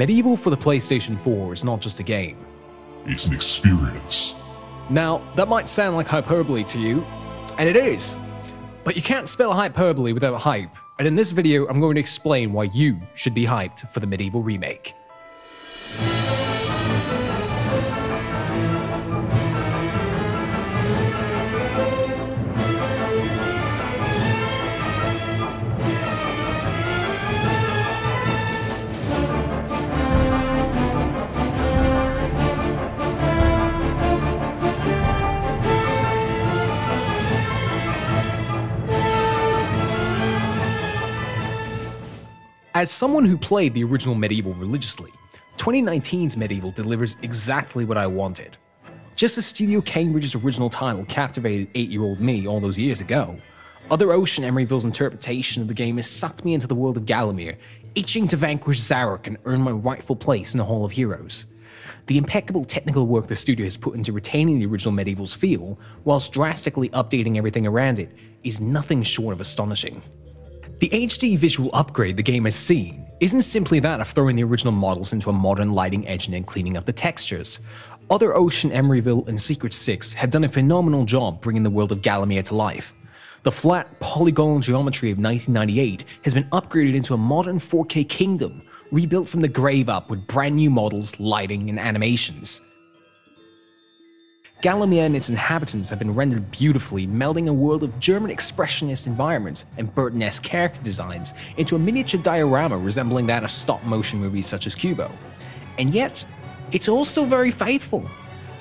MediEvil for the PlayStation 4 is not just a game. It's an experience. Now, that might sound like hyperbole to you, and it is. But you can't spell hyperbole without hype, and in this video I'm going to explain why you should be hyped for the MediEvil remake. As someone who played the original MediEvil religiously, 2019's MediEvil delivers exactly what I wanted. Just as Studio Cambridge's original title captivated 8-year-old me all those years ago, Other Ocean Emeryville's interpretation of the game has sucked me into the world of Gallowmere, itching to vanquish Zarok and earn my rightful place in the Hall of Heroes. The impeccable technical work the studio has put into retaining the original MediEvil's feel, whilst drastically updating everything around it, is nothing short of astonishing. The HD visual upgrade the game has seen isn't simply that of throwing the original models into a modern lighting engine and cleaning up the textures. Other Ocean Emeryville and Secret 6 have done a phenomenal job bringing the world of Gallowmere to life. The flat, polygonal geometry of 1998 has been upgraded into a modern 4K kingdom, rebuilt from the grave up with brand new models, lighting, and animations. Gallowmere and its inhabitants have been rendered beautifully, melding a world of German expressionist environments and Burton-esque character designs into a miniature diorama resembling that of stop-motion movies such as Kubo. And yet, it's all still very faithful.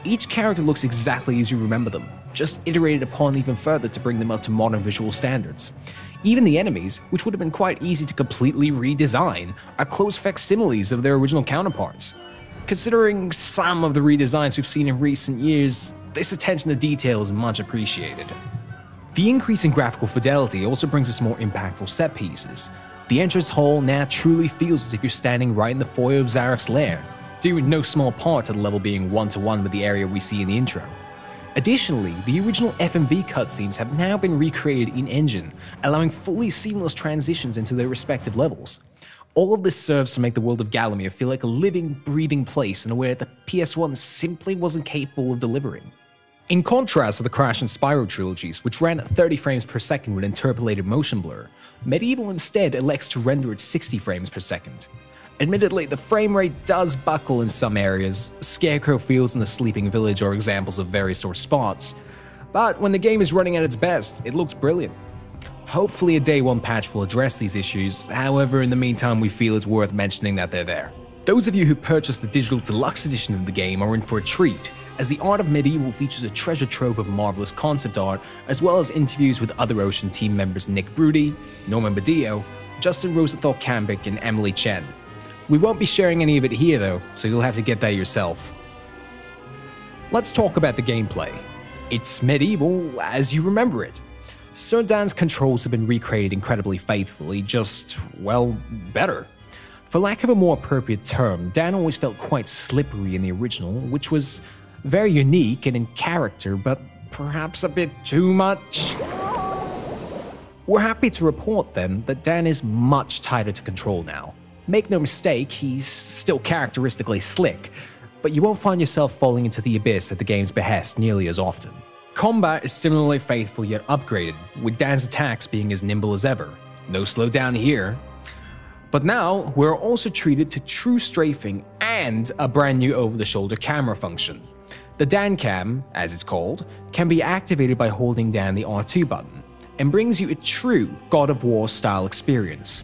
Each character looks exactly as you remember them, just iterated upon even further to bring them up to modern visual standards. Even the enemies, which would have been quite easy to completely redesign, are close facsimiles of their original counterparts. Considering some of the redesigns we've seen in recent years, this attention to detail is much appreciated. The increase in graphical fidelity also brings us more impactful set pieces. The entrance hall now truly feels as if you're standing right in the foyer of Zarok's lair, due in no small part to the level being one-to-one -one with the area we see in the intro. Additionally, the original FMV cutscenes have now been recreated in-engine, allowing fully seamless transitions into their respective levels. All of this serves to make the world of Gallowmere feel like a living, breathing place in a way that the PS1 simply wasn't capable of delivering. In contrast to the Crash and Spyro trilogies, which ran at 30 frames per second with interpolated motion blur, MediEvil instead elects to render at 60 frames per second. Admittedly, the frame rate does buckle in some areas, Scarecrow Fields and the Sleeping Village are examples of very sore spots, but when the game is running at its best, it looks brilliant. Hopefully a day one patch will address these issues, however in the meantime we feel it's worth mentioning that they're there. Those of you who purchased the digital deluxe edition of the game are in for a treat, as the art of MediEvil features a treasure trove of marvelous concept art, as well as interviews with other Ocean team members Nick Brudi, Norman Badillo, Justin Rosenthal Cambic, and Emily Chen. We won't be sharing any of it here though, so you'll have to get that yourself. Let's talk about the gameplay. It's MediEvil as you remember it. Sir Dan's controls have been recreated incredibly faithfully, just, well, better. For lack of a more appropriate term, Dan always felt quite slippery in the original, which was very unique and in character, but perhaps a bit too much. We're happy to report then that Dan is much tighter to control now. Make no mistake, he's still characteristically slick, but you won't find yourself falling into the abyss at the game's behest nearly as often. Combat is similarly faithful yet upgraded, with Dan's attacks being as nimble as ever. No slowdown here. But now, we're also treated to true strafing and a brand new over-the-shoulder camera function. The Dan Cam, as it's called, can be activated by holding down the R2 button, and brings you a true God of War style experience.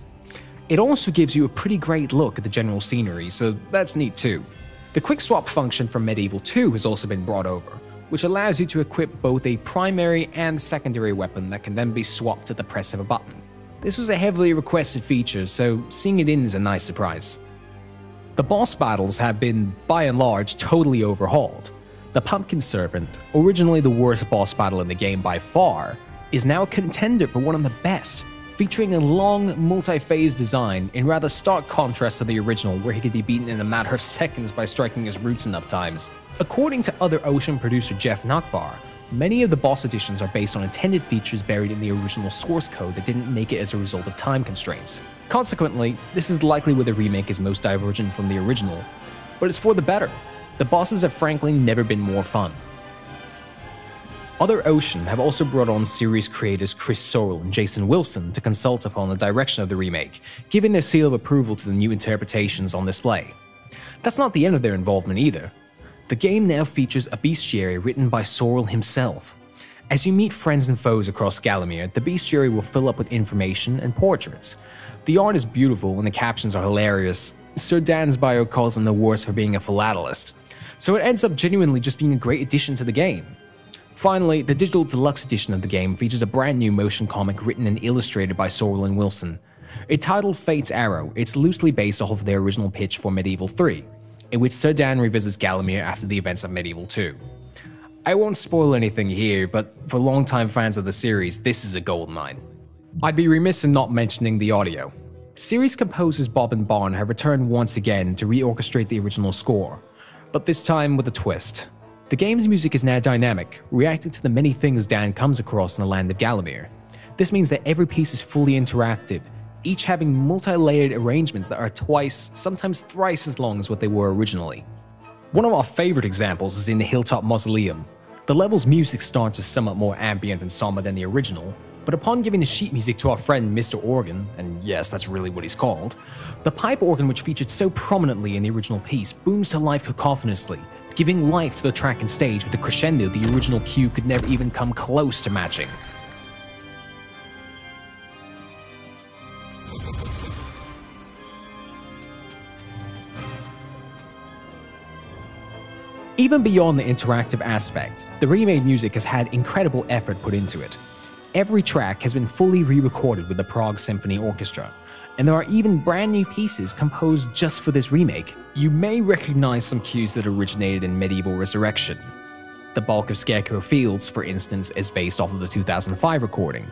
It also gives you a pretty great look at the general scenery, so that's neat too. The quick swap function from MediEvil 2 has also been brought over, which allows you to equip both a primary and secondary weapon that can then be swapped at the press of a button. This was a heavily requested feature, so seeing it in is a nice surprise. The boss battles have been, by and large, totally overhauled. The Pumpkin Serpent, originally the worst boss battle in the game by far, is now a contender for one of the best, featuring a long, multi-phase design in rather stark contrast to the original where he could be beaten in a matter of seconds by striking his roots enough times. According to other Ocean producer Jeff Nockbar, Many of the boss additions are based on intended features buried in the original source code that didn't make it as a result of time constraints. Consequently, this is likely where the remake is most divergent from the original, but it's for the better. The bosses have frankly never been more fun. Other Ocean have also brought on series creators Chris Sorrell and Jason Wilson to consult upon the direction of the remake, giving their seal of approval to the new interpretations on display. That's not the end of their involvement either. The game now features a bestiary written by Sorrell himself. As you meet friends and foes across Gallowmere, the bestiary will fill up with information and portraits. The art is beautiful and the captions are hilarious. Sir Dan's bio calls him the worst for being a philatelist, so it ends up genuinely just being a great addition to the game. Finally, the digital deluxe edition of the game features a brand new motion comic written and illustrated by Sorrell and Wilson. It titled Fate's Arrow, it's loosely based off of their original pitch for MediEvil 3, in which Sir Dan revisits Gallowmere after the events of MediEvil 2. I won't spoil anything here, but for longtime fans of the series, this is a goldmine. I'd be remiss in not mentioning the audio. Series composers Bob and Barn have returned once again to reorchestrate the original score, but this time with a twist. The game's music is now dynamic, reacting to the many things Dan comes across in the land of Gallowmere. This means that every piece is fully interactive, each having multi-layered arrangements that are twice, sometimes thrice as long as what they were originally. One of our favorite examples is in the Hilltop Mausoleum. The level's music starts as somewhat more ambient and somber than the original, but upon giving the sheet music to our friend Mr. Organ, and yes, that's really what he's called, the pipe organ which featured so prominently in the original piece booms to life cacophonously, giving life to the track and stage with a crescendo the original cue could never even come close to matching. Even beyond the interactive aspect, the remade music has had incredible effort put into it. Every track has been fully re-recorded with the Prague Symphony Orchestra, and there are even brand new pieces composed just for this remake. You may recognize some cues that originated in MediEvil Resurrection. The bulk of Scarecrow Fields, for instance, is based off of the 2005 recording.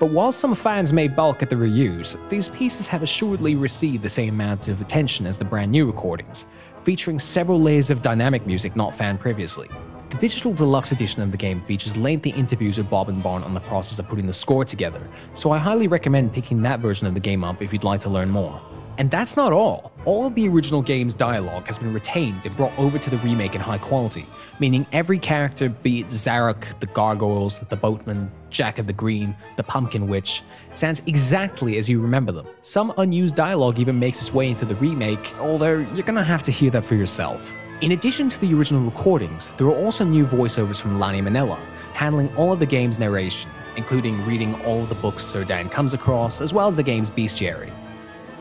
But while some fans may balk at the reuse, these pieces have assuredly received the same amount of attention as the brand new recordings, featuring several layers of dynamic music not found previously. The digital deluxe edition of the game features lengthy interviews with Bob and Barn on the process of putting the score together, so I highly recommend picking that version of the game up if you'd like to learn more. And that's not all. All of the original game's dialogue has been retained and brought over to the remake in high quality, meaning every character, be it Zarok, the Gargoyles, the Boatman, Jack of the Green, the Pumpkin Witch, sounds exactly as you remember them. Some unused dialogue even makes its way into the remake, although you're gonna have to hear that for yourself. In addition to the original recordings, there are also new voiceovers from Lani Minella, handling all of the game's narration, including reading all of the books Sir Dan comes across, as well as the game's bestiary.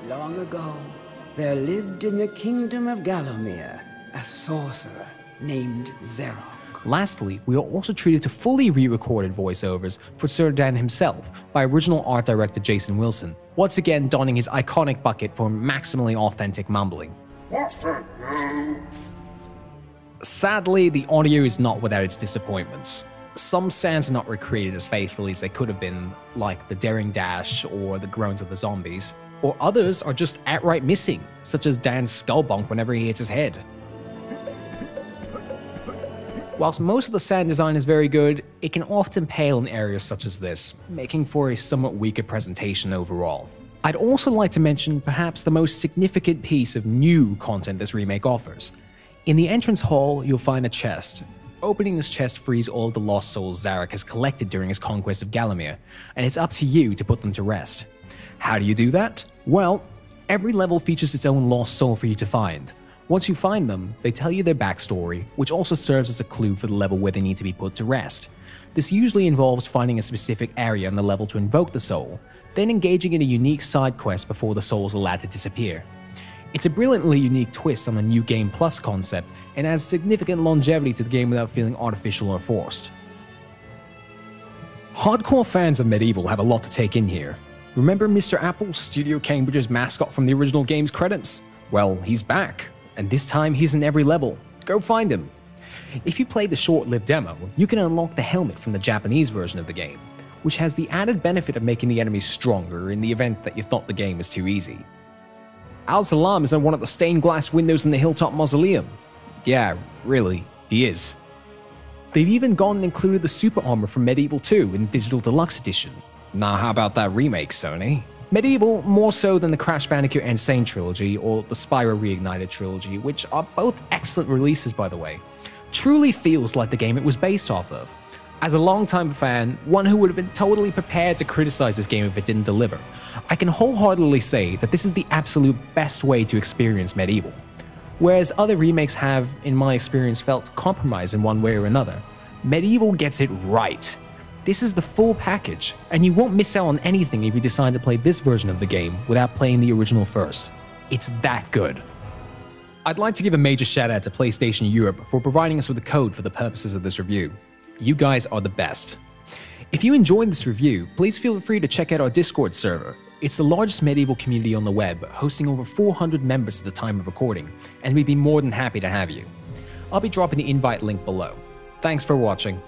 Long ago, there lived in the kingdom of Gallowmere a sorcerer named Zarok. Lastly, we are also treated to fully re-recorded voiceovers for Sir Dan himself by original art director Jason Wilson, once again donning his iconic bucket for maximally authentic mumbling. Sadly, the audio is not without its disappointments. Some sounds are not recreated as faithfully as they could have been, like the daring dash or the groans of the zombies, or others are just outright missing, such as Dan's skull bonk whenever he hits his head. Whilst most of the sand design is very good, it can often pale in areas such as this, making for a somewhat weaker presentation overall. I'd also like to mention perhaps the most significant piece of new content this remake offers, in the entrance hall, you'll find a chest. Opening this chest frees all the lost souls Zarok has collected during his conquest of Gallowmere, and it's up to you to put them to rest. How do you do that? Well, every level features its own lost soul for you to find. Once you find them, they tell you their backstory, which also serves as a clue for the level where they need to be put to rest. This usually involves finding a specific area on the level to invoke the soul, then engaging in a unique side quest before the soul is allowed to disappear. It's a brilliantly unique twist on the new Game Plus concept and adds significant longevity to the game without feeling artificial or forced. Hardcore fans of MediEvil have a lot to take in here. Remember Mr. Apple, Studio Cambridge's mascot from the original game's credits? Well, he's back, and this time he's in every level. Go find him. If you play the short-lived demo, you can unlock the helmet from the Japanese version of the game, which has the added benefit of making the enemies stronger in the event that you thought the game was too easy. Al Salam is on one of the stained glass windows in the Hilltop Mausoleum. Yeah, really, he is. They've even gone and included the super armor from MediEvil 2 in Digital Deluxe Edition. Now, how about that remake, Sony? MediEvil more so than the Crash Bandicoot N. Sane trilogy or the Spyro Reignited trilogy, which are both excellent releases by the way, truly feels like the game it was based off of. As a longtime fan, one who would have been totally prepared to criticize this game if it didn't deliver, I can wholeheartedly say that this is the absolute best way to experience MediEvil. Whereas other remakes have, in my experience, felt compromised in one way or another, MediEvil gets it right. This is the full package, and you won't miss out on anything if you decide to play this version of the game without playing the original first. It's that good. I'd like to give a major shout out to PlayStation Europe for providing us with a code for the purposes of this review. You guys are the best. If you enjoyed this review, please feel free to check out our Discord server. It's the largest MediEvil community on the web, hosting over 400 members at the time of recording, and we'd be more than happy to have you. I'll be dropping the invite link below. Thanks for watching.